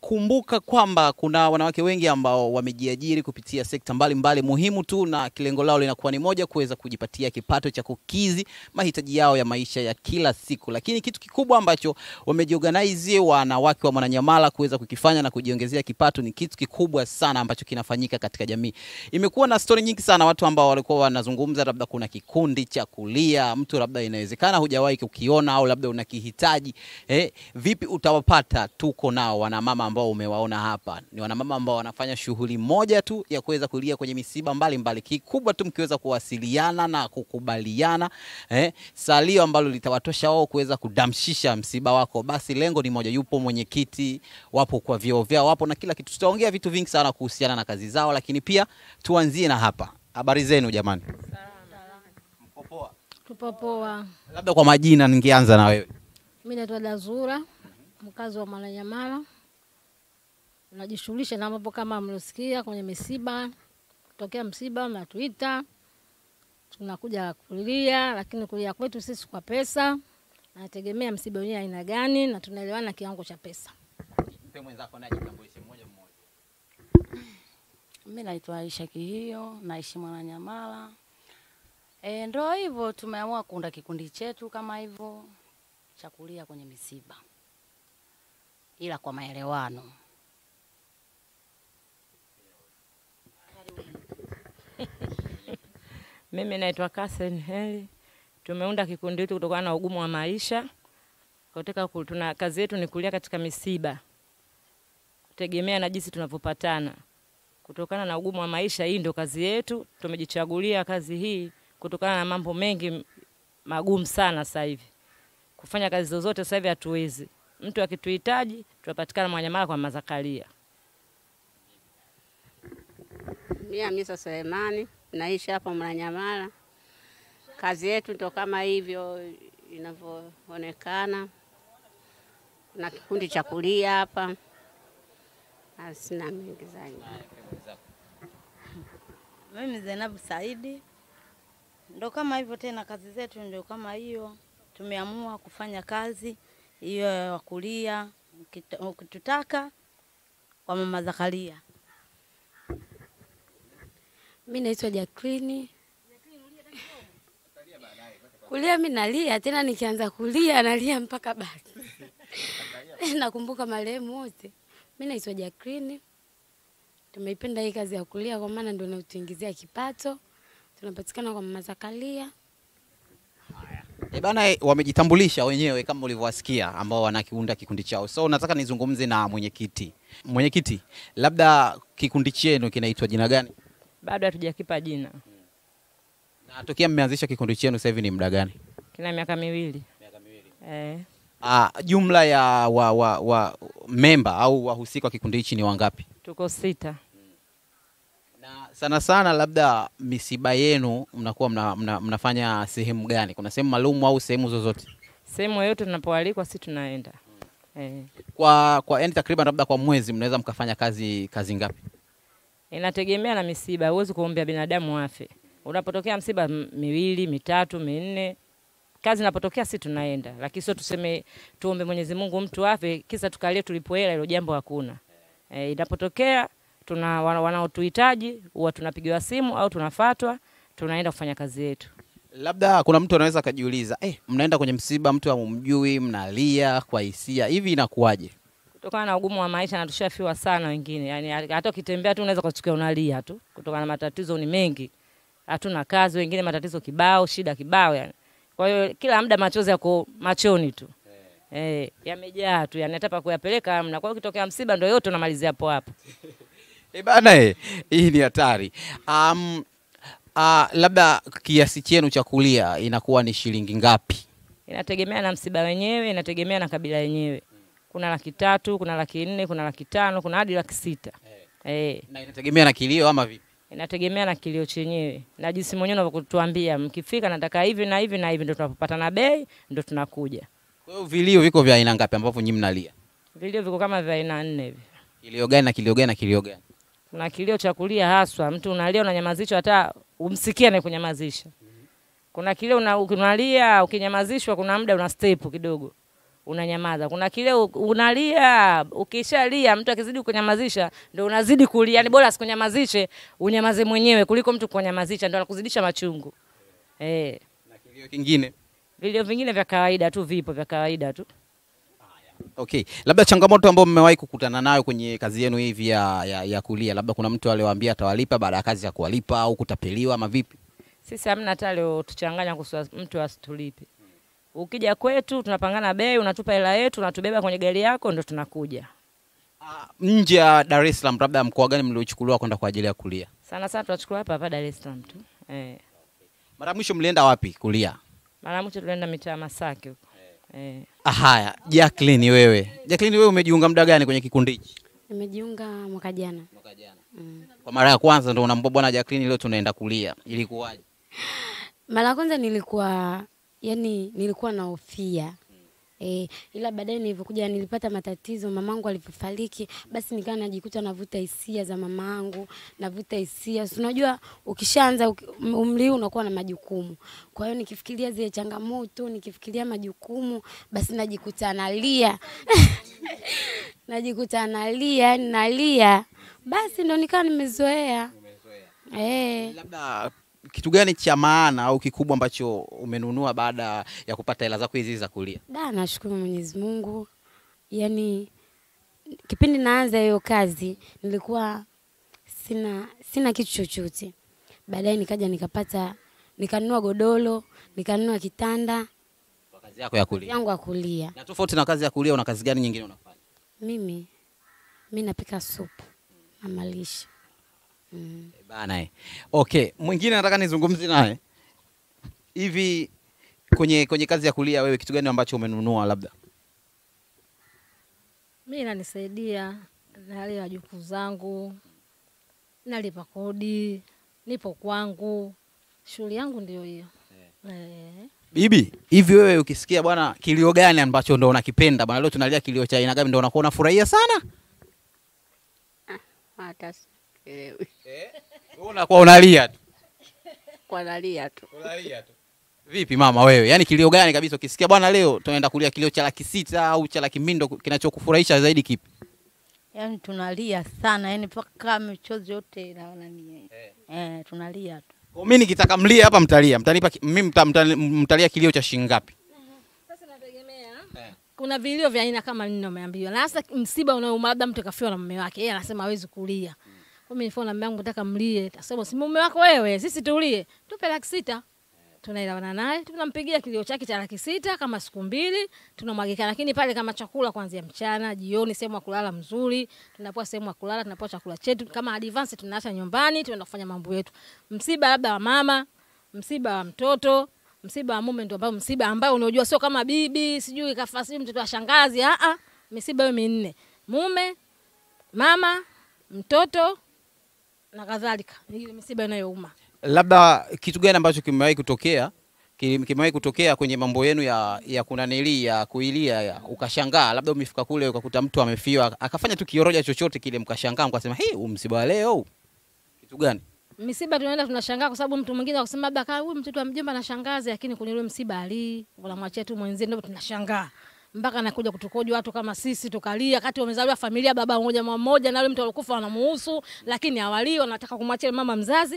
kumbuka kwamba kuna wanawake wengi ambao wamejiajiri kupitia sekta mbalimbali mbali muhimu tu, na kilengo lao linakuwa ni moja, kuweza kujipatia kipato cha kukidhi mahitaji yao ya maisha ya kila siku. Lakini kitu kikubwa ambacho wamejiorganize wanawake wa Mwananyamala kuweza kukifanya na kujiongezea kipato ni kitu kikubwa sana ambacho kinafanyika katika jamii. Imekuwa na stori nyingi sana, watu ambao walikuwa wanazungumza, labda kuna kikundi cha kulia mtu, labda inawezekana hujawahi kukiona au labda unakihitaji eh, vipi utawapata? Tuko nao wanamama ambao umewaona hapa, ni wanamama ambao wanafanya shughuli moja tu ya kuweza kulia kwenye misiba mbalimbali. Kikubwa tu mkiweza kuwasiliana na kukubaliana eh, salio ambalo litawatosha wao kuweza kudamshisha msiba wako, basi lengo ni moja. Yupo mwenyekiti, wapo kwa vyeo vyao, wapo na kila kitu. Tutaongea vitu vingi sana kuhusiana na kazi zao, lakini pia tuanzie na hapa. Habari zenu jamani? Mkopoa? Tupo poa. Labda kwa majina ningeanza na wewe. Mimi naitwa Dazura, mkazi wa Mwananyamala. Najishughulisha na mambo kama mliosikia kwenye misiba. Kutokea msiba unatuita, tunakuja kulia, lakini kulia kwetu sisi kwa pesa. Nategemea msiba wenyewe aina gani na tunaelewana kiwango cha pesa. Mimi naitwa Aisha Kihio, naishi Mwananyamala. E, ndo hivyo tumeamua kuunda kikundi chetu kama hivyo cha kulia kwenye misiba, ila kwa maelewano. Mimi naitwa Kasen Heli. Tumeunda kikundi hiki kutokana na ugumu wa maisha. Katika tuna kazi yetu ni kulia katika misiba, kutegemea na jinsi tunavyopatana. Kutokana na ugumu wa maisha, hii ndio kazi yetu. Tumejichagulia kazi hii kutokana na mambo mengi magumu sana sasa hivi. Kufanya kazi zozote sasa hivi hatuwezi. Mtu akituhitaji tunapatikana Mwanyamala kwa Mazakaria. Mimi Hamisa Selemani naishi hapa Mlanyamala. Kazi yetu ndo kama hivyo inavyoonekana. Kuna kikundi cha kulia hapa, asina sina mengi zaidi. Mimi Zainabu Saidi, ndo kama hivyo tena, kazi zetu ndio kama hiyo. Tumeamua kufanya kazi hiyo ya kulia, ukitutaka kwa mama Zakaria. Mi naitwa Jacqueline. Kulia mi nalia tena, nikianza kulia nalia mpaka basi. Nakumbuka marehemu wote. Mi naitwa Jacqueline. Tumeipenda hii kazi ya kulia kwa maana ndio inatuingizia kipato. Tunapatikana kwa mama Zakaria. E bana, eh, wamejitambulisha wenyewe kama ulivyowasikia ambao wanakiunda kikundi chao. So nataka nizungumze na mwenyekiti. Mwenyekiti, labda kikundi chenu kinaitwa jina gani? Bado hatujakipa jina, Na tokea mmeanzisha kikundi chenu sasa hivi ni muda gani? kina miaka miwili. Miaka miwili. Eh, Ah, jumla ya wa, wa, wa memba au wahusika wa kikundi hichi ni wangapi? tuko sita. Na sana sana labda misiba yenu mnakuwa mna, mna, mnafanya sehemu gani? Kuna sehemu maalum au sehemu zozote? Sehemu yoyote tunapoalikwa si tunaenda. Eh, Kwa kwa yani takriban labda kwa mwezi mnaweza mkafanya kazi kazi ngapi? Inategemea na misiba, huwezi kuombea binadamu afe. Unapotokea msiba miwili, mitatu, minne, kazi inapotokea si tunaenda, lakini sio tuseme tuombe Mwenyezi Mungu mtu afe kisa tukalie tulipoela, hilo jambo hakuna. E, inapotokea tuna wanaotuhitaji huwa tunapigiwa simu au tunafatwa, tunaenda kufanya kazi yetu. Labda kuna mtu anaweza akajiuliza eh, mnaenda kwenye msiba, mtu hamumjui, mnalia kwa hisia, hivi inakuwaje? Kutokana na ugumu wa maisha na tushafiwa sana wengine, yani hata ukitembea tu unaweza kuchukia unalia tu, kutokana na matatizo ni mengi, hatuna kazi, wengine matatizo kibao, shida kibao yani. Kwa hiyo kila muda machozi yako machoni tu eh, yamejaa tu, yani hata pa kuyapeleka hamna. Kwa hiyo ukitokea msiba ndio yote unamalizia hapo hapo. Eh bana, eh, hii ni hatari. Um, uh, labda kiasi chenu cha kulia inakuwa ni shilingi ngapi? Inategemea na msiba wenyewe, inategemea na kabila yenyewe. Kuna laki tatu, kuna laki nne, kuna laki tano, kuna hadi laki sita eh. Na inategemea na kilio ama vipi? inategemea na kilio chenyewe na jinsi mwenyewe unavyotuambia, mkifika nataka hivi na hivi na hivi, ndio tunapopata na bei, ndio tunakuja. Kwa hiyo vilio viko vya aina ngapi ambavyo nyinyi mnalia? Vilio viko kama vya aina nne hivi. Kilio gani na kilio gani na kilio gani? Kuna kilio cha kulia haswa, mtu unalia unanyamazishwa, hata umsikie na kunyamazisha. Kuna kilio una, unalia ukinyamazishwa, kuna muda una step kidogo, unanyamaza. Kuna kile unalia, ukishalia mtu akizidi kunyamazisha ndio unazidi kulia. Yani bora asikunyamazishe, unyamaze mwenyewe kuliko mtu kunyamazisha, ndio anakuzidisha machungu. Eh, Na kilio kingine vilio vingine vya kawaida tu vipo, vya kawaida tu. Okay, labda changamoto ambayo mmewahi kukutana nayo kwenye kazi yenu hivi ya, ya, ya kulia, labda kuna mtu aliwaambia atawalipa baada ya kazi ya kuwalipa au kutapeliwa ama vipi? Sisi hamna hata leo tuchanganya kuhusu mtu asitulipe. Ukija kwetu tunapangana bei, unatupa hela yetu, unatubeba kwenye gari yako, ndo tunakuja. Ah, Nje ya Dar es Salaam, labda mkoa gani mliochukuliwa kwenda kwa ajili ya kulia? Sana sana tunachukua hapa hapa Dar es Salaam tu. Eh. Mara mwisho mlienda wapi kulia? Mara mwisho tulienda mitaa ya Masaki huko. Eh. Ah, Haya, Jacqueline wewe. Jacqueline wewe umejiunga muda gani kwenye kikundi hichi? Nimejiunga mwaka jana. Mwaka jana. Mm. Kwa mara ya kwanza ndo unaambia bwana Jacqueline leo tunaenda kulia. Ilikuwaje? Mara ya kwanza nilikuwa yani, nilikuwa naofia. E, ila baadaye nilivyokuja nilipata matatizo, mamangu alivyofariki, basi nikawa najikuta navuta hisia za mamangu, navuta hisia. Si unajua ukishaanza uki- umri huu unakuwa na majukumu, kwa hiyo nikifikiria zile changamoto, nikifikiria majukumu, basi najikuta nalia. Najikuta nalia, nalia, basi ndo nikawa nimezoea. Eh. Labda kitu gani cha maana au kikubwa ambacho umenunua baada ya kupata hela zako hizi za kulia? Da, nashukuru Mwenyezi Mungu. Yaani kipindi naanza hiyo kazi nilikuwa sina sina kitu chochote. Baadaye nikaja nikapata nikanunua godoro, nikanunua kitanda Kwa kazi yako ya kulia. yangu ya kulia. Na tofauti na kazi ya kulia, una kazi gani nyingine unafanya? Mimi mimi napika supu na malisha. Mm. Bana. Okay, mwingine nataka nizungumze naye. Hivi kwenye kwenye kazi ya kulia wewe kitu gani ambacho umenunua labda? mi inanisaidia nalea wajukuu zangu, nalipa kodi, nipo kwangu, shughuli yangu ndio hiyo eh. Bibi, hivi wewe ukisikia bwana kilio gani ambacho ndo unakipenda bwana, leo tunalia kilio cha aina gani ndo unakuwa unafurahia sana? Hata sielewi. Wewe unakuwa unalia tu. Kwa nalia tu. Unalia tu. Vipi mama wewe? Yaani kilio gani kabisa ukisikia bwana leo tunaenda kulia kilio cha laki sita au cha laki mbili ndo kinachokufurahisha zaidi kipi? Yaani tunalia sana, yani mpaka michozi yote naona mimi. eh, tunalia tu. Kwa mimi nikitaka mlie hapa mtalia. Mtanipa mimi mta, mta, mtalia kilio cha shilingi ngapi? Sasa nategemea kuna vilio vya aina kama nne umeambiwa, na hasa msiba unaouma, labda mtu kafiwa na mume wake, yeye anasema hawezi kulia. Kwa mimi nilikuwa na mume wangu, nataka mlie, Akasema si mume wako wewe, sisi tulie, tupe laki sita. Tunaelewana naye, tunampigia kilio chake cha laki sita kama siku mbili, tunamwagika. Lakini pale kama chakula kuanzia mchana, jioni, sehemu ya kulala mzuri, tunapoa sehemu ya kulala, tunapoa chakula chetu. Kama advance tunaacha nyumbani, tunaenda kufanya mambo yetu. Msiba labda wa mama, msiba wa mtoto, msiba wa mume, ndio ambao msiba ambao unajua sio kama bibi sijui kafa sijui mtoto wa shangazi. A a, misiba hiyo minne: mume, mama, mtoto na kadhalika. Ile misiba inayouma. Labda kitu gani ambacho kimewahi kutokea kimewahi kutokea kwenye mambo yenu ya ya kunanili ya kuilia ya, ukashangaa labda umefika kule ukakuta mtu amefiwa akafanya tu kioroja chochote kile mkashangaa mkasema hii umsiba msiba wa leo kitu gani? misiba tunaenda tunashangaa kwa sababu mtu mwingine akasema labda kaa huyu mtoto wa mjomba na shangazi, lakini kwenye ule msiba ali unamwachia tu mwenzie, ndio tunashangaa mpaka anakuja kutukoja watu kama sisi tukalia, kati wamezaliwa familia baba mmoja mama mmoja, na yule mtu alikufa wanamuhusu, lakini hawalii, wanataka kumwachia mama mzazi.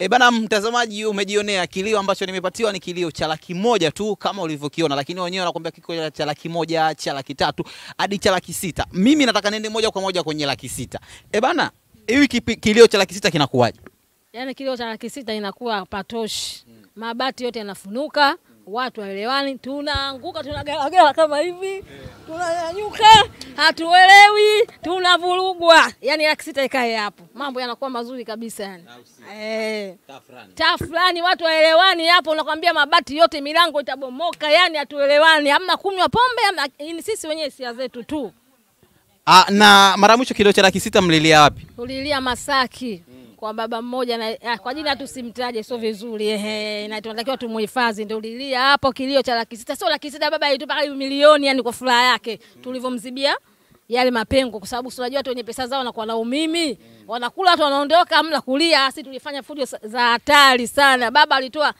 E bana, mtazamaji, umejionea kilio ambacho nimepatiwa ni kilio cha laki moja tu kama ulivyokiona, lakini wenyewe wanakuambia kiko cha laki moja cha laki tatu hadi cha laki sita. Mimi nataka niende moja kwa moja kwenye laki sita. E bana, hivi kilio cha laki sita kinakuwaje? Yaani kilio cha laki sita inakuwa patoshi, mabati yote yanafunuka, watu waelewani, tunaanguka tunagalagala kama hivi, tunanyanyuka, hatuelewi, tunavurugwa. yani laki sita ikae hapo, mambo yanakuwa mazuri kabisa yani. Eh, tafurani watu waelewani hapo, nakwambia mabati yote milango itabomoka, yani hatuelewani, hamna kunywa pombe, hamna ni sisi wenyewe sia zetu tu. Ah, na mara mwisho kilio cha laki sita mlilia wapi? Tulilia Masaki kwa baba mmoja na ah, kwa jina tusimtaje, sio vizuri ehe, na tunatakiwa tumuhifadhi. Ndio ulilia hapo kilio cha laki sita, sio laki sita, baba alitupa milioni, yani kwa furaha yake tulivyomzibia yale mapengo, kwa sababu si unajua watu wenye pesa zao wanakuwa na umimi, wanakula watu wanaondoka, mla kulia. Sisi tulifanya fujo za hatari sana, baba alitoa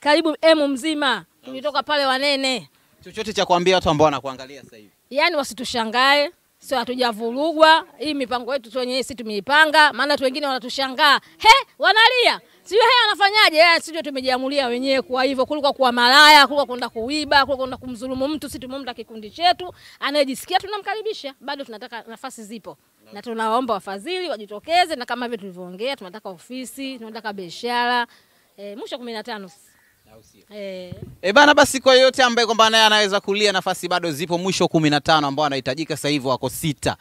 karibu emu mzima, tulitoka pale Wanene Chochote cha kuambia watu ambao wanakuangalia sasa hivi. yani wasitushangae, sio hatujavurugwa. Hii mipango yetu tu wenyewe sisi tumeipanga, maana watu wengine wanatushangaa, he, wanalia sio he, anafanyaje? Sisi tumejiamulia wenyewe kwa hivyo, kuliko kuwa malaya, kuliko kwenda kuiba, kuliko kwenda kumdhulumu mtu. Sisi tumeunda kikundi chetu, anayejisikia tunamkaribisha. Bado tunataka nafasi zipo, na tunawaomba wafadhili wajitokeze, na kama hivyo tulivyoongea, tunataka ofisi, tunataka biashara e, mwisho kumi na tano eh. E bana, basi kwa yote ambaye kwamba naye anaweza kulia, nafasi bado zipo, mwisho kumi na tano ambao anahitajika sasa hivi wako sita.